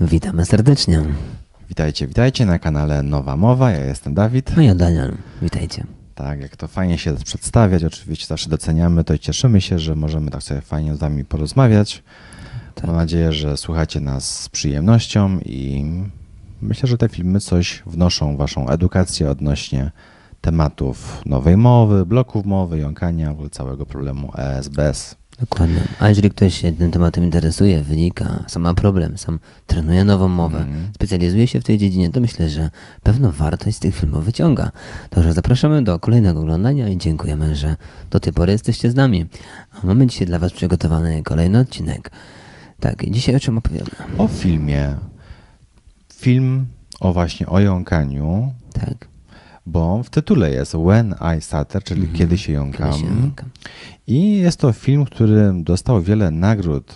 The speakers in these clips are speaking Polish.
Witamy serdecznie. Witajcie, witajcie na kanale Nowa Mowa. Ja jestem Dawid. No ja Daniel. Witajcie. Tak, jak to fajnie się przedstawiać, oczywiście zawsze doceniamy to i cieszymy się, że możemy tak sobie fajnie z Wami porozmawiać. Tak. Mam nadzieję, że słuchacie nas z przyjemnością i myślę, że te filmy coś wnoszą w Waszą edukację odnośnie tematów nowej mowy, bloków mowy, jąkania, w ogóle całego problemu ESBS. Dokładnie. A jeżeli ktoś się tym tematem interesuje, wynika, sam ma problem, sam trenuje nową mowę, Mhm. specjalizuje się w tej dziedzinie, to myślę, że pewną wartość z tych filmów wyciąga. Także zapraszamy do kolejnego oglądania i dziękujemy, że do tej pory jesteście z nami. A mamy dzisiaj dla Was przygotowany kolejny odcinek. Tak, i dzisiaj o czym opowiemy? O filmie. Film o właśnie o jąkaniu, Tak. Bo w tytule jest When I Stutter, czyli Kiedy się jąkam. Mhm. Kiedy się jąkam. I jest to film, który dostał wiele nagród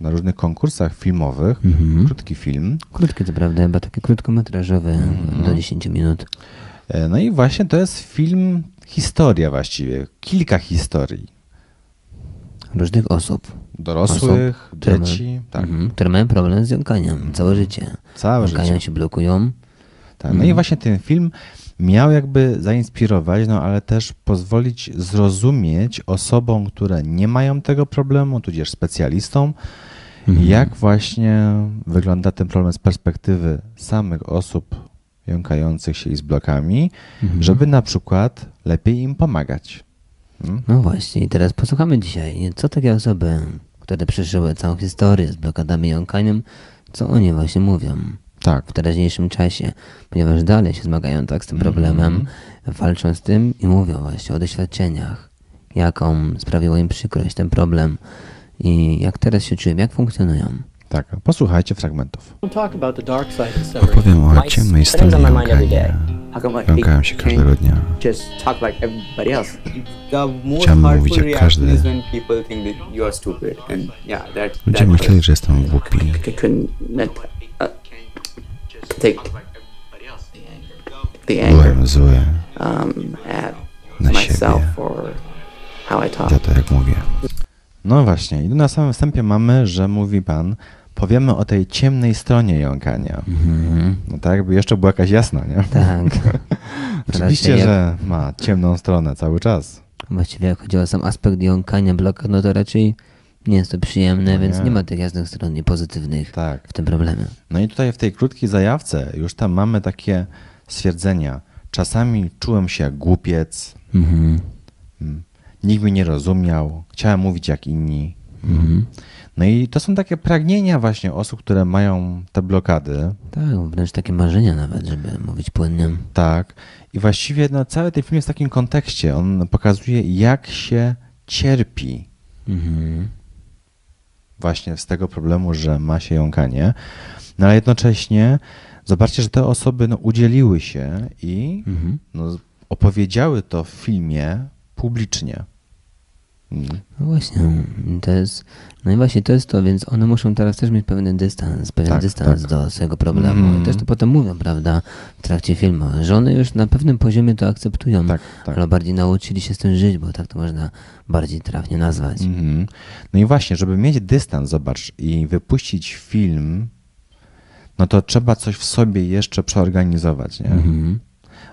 na różnych konkursach filmowych. Mhm. Krótki film. Krótki, to prawda, chyba taki krótkometrażowy, Mhm. do 10 minut. E, No i właśnie to jest film, historia właściwie, kilka historii. Różnych osób. Dorosłych, Osób, które dzieci, ma- tak, Mhm, które mają problem z jąkaniem całe życie. całe Jąkają życie. się, blokują. Tak. No i właśnie ten film miał jakby zainspirować, no ale też pozwolić zrozumieć osobom, które nie mają tego problemu, tudzież specjalistom, jak właśnie wygląda ten problem z perspektywy samych osób jąkających się i z blokami, żeby na przykład lepiej im pomagać. Mm? No właśnie, i teraz posłuchamy dzisiaj, co takie osoby, które przeżyły całą historię z blokadami jąkaniem, co oni właśnie mówią Tak. w teraźniejszym czasie, ponieważ dalej się zmagają tak z tym problemem, walczą z tym i mówią właśnie o doświadczeniach, jaką sprawiło im przykrość ten problem i jak teraz się czują, jak funkcjonują. Tak, posłuchajcie fragmentów. Opowiem o ciemnej stronie jąkania. They się każdego dnia. Chciałem mówić jak każdy. Ludzie myśleli, że jestem głupi. Take the anger Byłem zły um, at na myself siebie or how I talk. za to, jak mówię. No właśnie, i tu na samym wstępie mamy, że mówi pan, powiemy o tej ciemnej stronie jąkania. No tak, jakby jeszcze była jakaś jasna, nie? Tak. Oczywiście, że ma ciemną stronę cały czas. Właściwie jak chodzi o sam aspekt jąkania, blokad, no to raczej nie jest to przyjemne, No więc nie. nie ma tych jasnych stron i pozytywnych Tak. w tym problemie. No i tutaj w tej krótkiej zajawce już tam mamy takie stwierdzenia. Czasami czułem się jak głupiec, Mhm. mm, nikt mnie nie rozumiał, chciałem mówić jak inni. Mhm. No i to są takie pragnienia właśnie osób, które mają te blokady. Tak, wręcz takie marzenia nawet, żeby mówić płynnie. Tak. I właściwie no, cały ten film jest w takim kontekście. On pokazuje, jak się cierpi Mhm. Właśnie z tego problemu, że ma się jąkanie. No ale jednocześnie zobaczcie, że te osoby no, udzieliły się i Mhm. no, opowiedziały to w filmie publicznie. Mm. No właśnie, to jest, no i właśnie to jest to, więc one muszą teraz też mieć pewien dystans, pewien Tak, dystans tak. do swojego problemu. Mhm. I też to potem mówią, prawda, w trakcie filmu, że one już na pewnym poziomie to akceptują, Tak, tak. ale bardziej nauczyli się z tym żyć, bo tak to można bardziej trafnie nazwać. Mhm. No i właśnie, żeby mieć dystans, zobacz, i wypuścić film, no to trzeba coś w sobie jeszcze przeorganizować, nie? Mhm.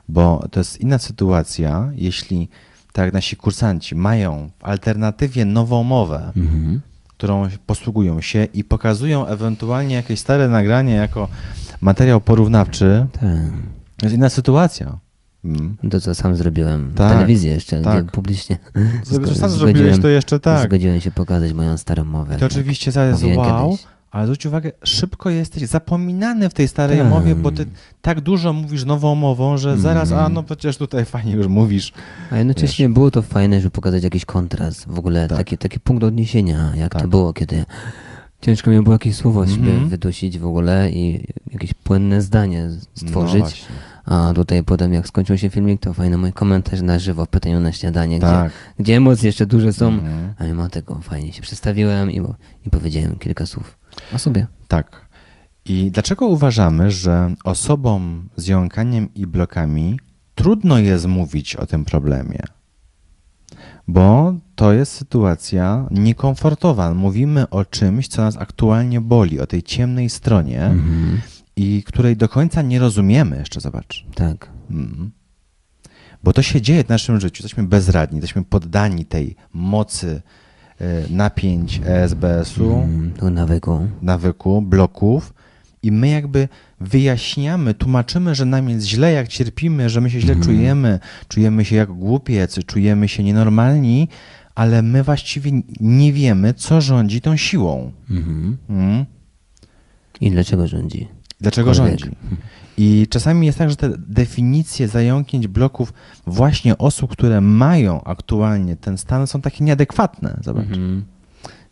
Bo to jest inna sytuacja, jeśli tak jak nasi kursanci mają w alternatywie nową mowę, Mhm. którą posługują się i pokazują ewentualnie jakieś stare nagranie jako materiał porównawczy, Tak. to jest inna sytuacja. Mm. To, co sam zrobiłem Tak, w telewizji jeszcze, tak. publicznie zgo- sam zrobiłeś to jeszcze tak. Zgodziłem się pokazać moją starą mowę. To tak. oczywiście zaraz wow, kiedyś. Ale zwróć uwagę, szybko jesteś zapominany w tej starej Tak. mowie, bo ty tak dużo mówisz nową mową, że zaraz, Mhm. a no przecież tutaj fajnie już mówisz. A jednocześnie było to fajne, żeby pokazać jakiś kontrast, w ogóle Tak. taki, taki punkt odniesienia, jak Tak. to było, kiedy ciężko mi było jakieś słowo siebie Mhm. wydusić w ogóle i jakieś płynne zdanie No stworzyć. właśnie. A tutaj potem, jak skończył się filmik, to fajny mój komentarz na żywo pytaniu na śniadanie, Tak. gdzie, gdzie emocje jeszcze duże są, Mhm. a mimo tego fajnie się przedstawiłem i, i powiedziałem kilka słów o sobie. Tak. I dlaczego uważamy, że osobom z jąkaniem i blokami trudno jest mówić o tym problemie? Bo to jest sytuacja niekomfortowa. Mówimy o czymś, co nas aktualnie boli, o tej ciemnej stronie Mhm. i której do końca nie rozumiemy jeszcze, zobacz. Tak. Mhm. Bo to się dzieje w naszym życiu. Jesteśmy bezradni, jesteśmy poddani tej mocy napięć ESBS-u, Mm, nawyku. nawyku, bloków i my jakby wyjaśniamy, tłumaczymy, że nam jest źle, jak cierpimy, że my się źle czujemy, czujemy się jak głupiec, czujemy się nienormalni, ale my właściwie nie wiemy, co rządzi tą siłą. Mhm. Mm? I dlaczego rządzi? Dlaczego rządzi? I czasami jest tak, że te definicje zająknięć bloków właśnie osób, które mają aktualnie ten stan, są takie nieadekwatne. Zobacz. Mhm.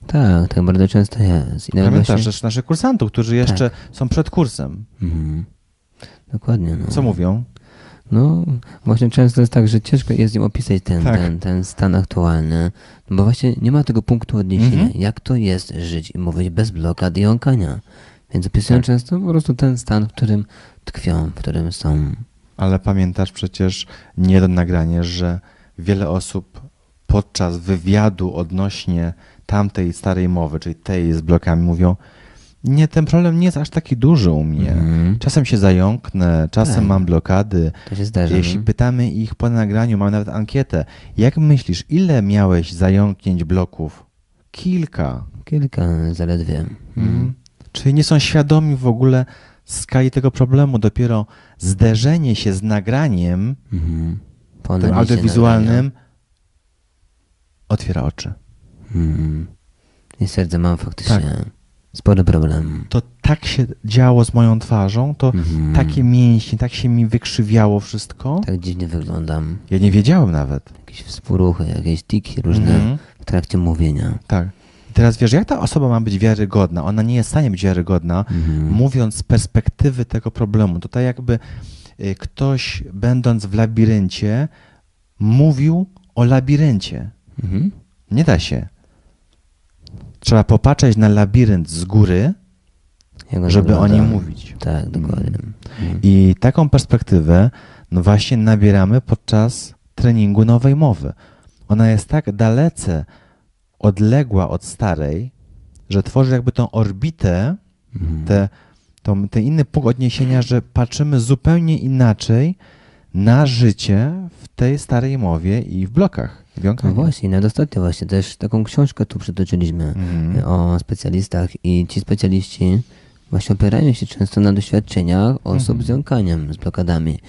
Tak, tak bardzo często jest. I Pamiętasz właśnie- też naszych kursantów, którzy jeszcze są przed kursem. Mhm. Dokładnie. No. Co mówią? No, właśnie często jest tak, że ciężko jest im opisać ten, Tak. ten, ten stan aktualny, bo właśnie nie ma tego punktu odniesienia, Mhm. jak to jest żyć i mówić bez blokad i jąkania. Więc opisują Tak. często po prostu ten stan, w którym tkwią, w którym są. Ale pamiętasz przecież nie do nagrania, że wiele osób podczas wywiadu odnośnie tamtej starej mowy, czyli tej z blokami, mówią: Nie, ten problem nie jest aż taki duży u mnie. Mhm. Czasem się zająknę, czasem Tak. mam blokady. To się zdarza. Jeśli no. pytamy ich po nagraniu, mamy nawet ankietę, jak myślisz, ile miałeś zająknięć bloków? Kilka. Kilka zaledwie. Mhm. Czyli nie są świadomi w ogóle skali tego problemu. Dopiero zderzenie się z nagraniem, Mhm. Tym audiowizualnym, otwiera oczy. Mhm. I serce mam faktycznie spory problem. To tak się działo z moją twarzą, to Mhm. takie mięśnie, tak się mi wykrzywiało wszystko. Tak dziwnie wyglądam. Ja nie wiedziałem nawet. Jakieś współruchy, jakieś tiki różne Mhm. w trakcie mówienia. Tak. Teraz wiesz, jak ta osoba ma być wiarygodna? Ona nie jest w stanie być wiarygodna, Mhm. mówiąc z perspektywy tego problemu. Tutaj jakby y, ktoś, będąc w labiryncie, mówił o labiryncie. Mhm. Nie da się. Trzeba popatrzeć na labirynt z góry, Jak żeby o wygląda. nim mówić. Tak, dokładnie. Mhm. I taką perspektywę no właśnie nabieramy podczas treningu nowej mowy. Ona jest tak dalece odległa od starej, że tworzy jakby tą orbitę, Mhm. te, tą, ten inny punkt odniesienia, że patrzymy zupełnie inaczej na życie w tej starej mowie i w blokach. W No właśnie, nawet ostatnio właśnie też taką książkę tu przytoczyliśmy Mhm. o specjalistach i ci specjaliści właśnie opierają się często na doświadczeniach osób Mhm. z jąkaniem, z blokadami.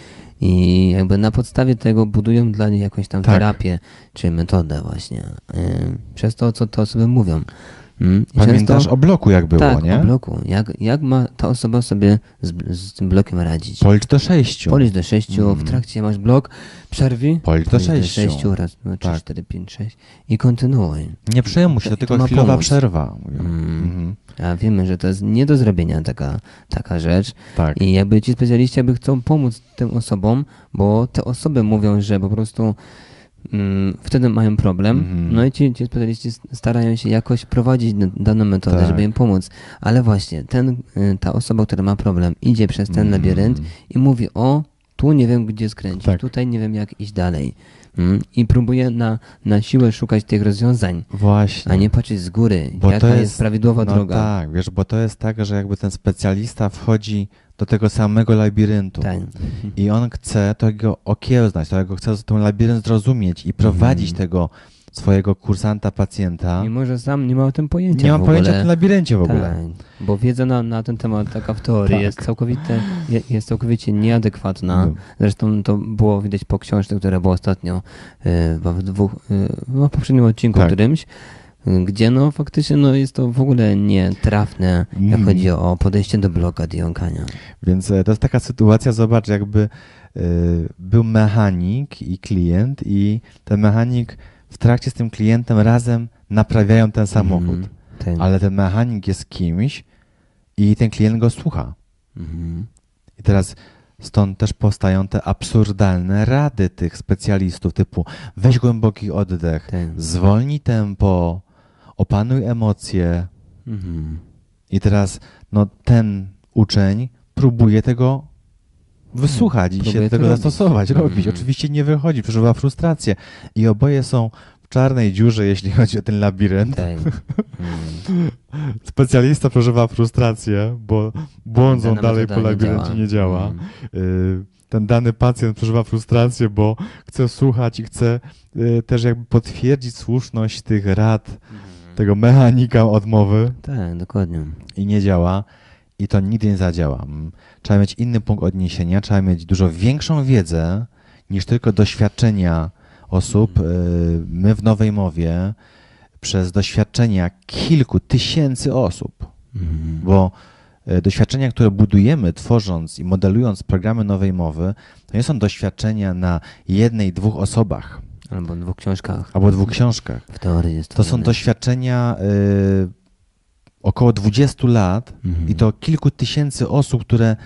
I jakby na podstawie tego budują dla nich jakąś tam Tak. terapię czy metodę właśnie. Yy, przez to, co te osoby mówią. Mm, i Pamiętasz często- o bloku, jak było, tak, nie? o bloku. Jak, jak ma ta osoba sobie z, z tym blokiem radzić? Policz do sześciu. Policz do sześciu, Mhm. w trakcie masz blok, przerwij. Policz do sześciu. raz, dwa, trzy, Tak. cztery, pięć, sześć i kontynuuj. Nie przejmuj się, to to tylko chwilowa pomóc. przerwa. Mm. A wiemy, że to jest nie do zrobienia taka, taka rzecz. Tak. I jakby ci specjaliści jakby chcą pomóc tym osobom, bo te osoby mówią, że po prostu mm, wtedy mają problem. Mhm. No i ci, ci specjaliści starają się jakoś prowadzić daną metodę, Tak. żeby im pomóc. Ale właśnie ten, y, ta osoba, która ma problem, idzie przez ten Mhm. labirynt i mówi o, tu nie wiem gdzie skręcić, Tak. tutaj nie wiem jak iść dalej. Mm, I próbuje na, na siłę szukać tych rozwiązań, Właśnie. a nie patrzeć z góry, Bo jaka jest, prawidłowa no droga. tak, wiesz, bo to jest tak, że jakby ten specjalista wchodzi do tego samego labiryntu Tak. i on chce tego okiełznać, to go chce ten labirynt zrozumieć i prowadzić Mhm. tego swojego kursanta, pacjenta. Mimo, że sam nie ma o tym pojęcia Nie mam pojęcia o tym labiryncie w ogóle. Tak, bo wiedza na, na ten temat, taka w teorii, Tak. jest, całkowite, je- jest całkowicie nieadekwatna. No. Zresztą to było widać po książce, która była ostatnio y, w dwóch, y, no, w poprzednim odcinku Tak. którymś, y, gdzie no faktycznie no, jest to w ogóle nietrafne, jak Mm. chodzi o podejście do blokad i jąkania. Więc e, to jest taka sytuacja, zobacz, jakby e, był mechanik i klient i ten mechanik w trakcie z tym klientem razem naprawiają ten samochód. Mhm. Tak. Ale ten mechanik jest kimś i ten klient go słucha. Mhm. I teraz stąd też powstają te absurdalne rady tych specjalistów typu weź głęboki oddech, Tak. zwolnij tempo, opanuj emocje. Mhm. I teraz no, ten uczeń próbuje tego wysłuchać i się do tego zastosować, robić. Mhm. Oczywiście nie wychodzi, przeżywa frustrację i oboje są w czarnej dziurze, jeśli chodzi o ten labirynt. Tak. Mm. Specjalista przeżywa frustrację, bo błądzą Dana dalej po nie labiryncie, działa. nie działa. Mm. Ten dany pacjent przeżywa frustrację, bo chce słuchać i chce y, też jakby potwierdzić słuszność tych rad, Mhm. tego mechanika odmowy Tak, dokładnie. i nie działa. I to nigdy nie zadziała. Mm, Trzeba mieć inny punkt odniesienia, trzeba mieć dużo większą wiedzę niż tylko doświadczenia osób. Y, My w Nowej Mowie przez doświadczenia kilku tysięcy osób, Mhm. bo y, doświadczenia, które budujemy, tworząc i modelując programy Nowej Mowy, to nie są doświadczenia na jednej, dwóch osobach Albo dwóch książkach. albo dwóch książkach. W teorii jest To są doświadczenia y, około 20 lat Mhm. i to kilku tysięcy osób, które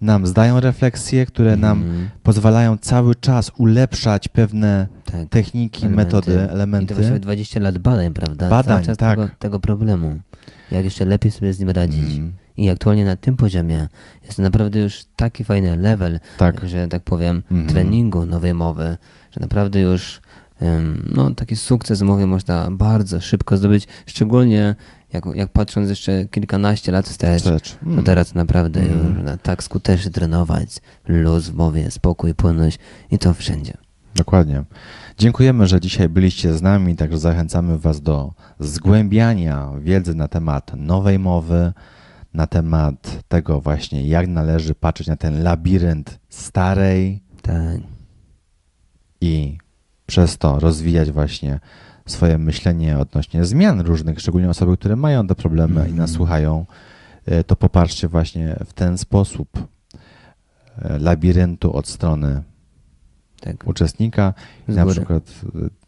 nam zdają refleksje, które nam Mhm. pozwalają cały czas ulepszać pewne Tak. techniki, Elementy. metody, I to elementy. właściwie 20 lat badań, prawda? Badań, Cały czas tak. tego, tego problemu. Jak jeszcze lepiej sobie z nim radzić. Mm. I aktualnie na tym poziomie jest naprawdę już taki fajny level, Tak. że tak powiem, Mhm. treningu nowej mowy, że naprawdę już no, taki sukces mowy można bardzo szybko zdobyć, szczególnie jak, jak patrząc jeszcze kilkanaście lat wstecz, Wstecz. to Mm. teraz naprawdę już można tak skutecznie trenować, luz w mowie, spokój, płynność i to wszędzie. Dokładnie. Dziękujemy, że dzisiaj byliście z nami, także zachęcamy Was do zgłębiania wiedzy na temat nowej mowy, na temat tego właśnie, jak należy patrzeć na ten labirynt starej Tak. i przez to rozwijać właśnie swoje myślenie odnośnie zmian różnych, szczególnie osoby, które mają te problemy i nas słuchają, e, to popatrzcie właśnie w ten sposób e, labiryntu od strony tak. uczestnika. Na przykład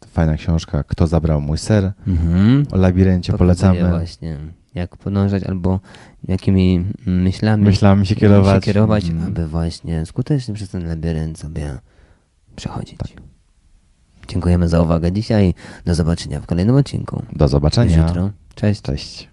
e, fajna książka Kto zabrał mój ser? Mhm. O labiryncie Pokazuje polecamy. właśnie, jak podążać albo jakimi myślami, Myślami się kierować. się kierować Mhm. aby właśnie skutecznie przez ten labirynt sobie przechodzić. Tak. Dziękujemy za uwagę dzisiaj. Do zobaczenia w kolejnym odcinku. Do zobaczenia. jutro. Cześć. Cześć.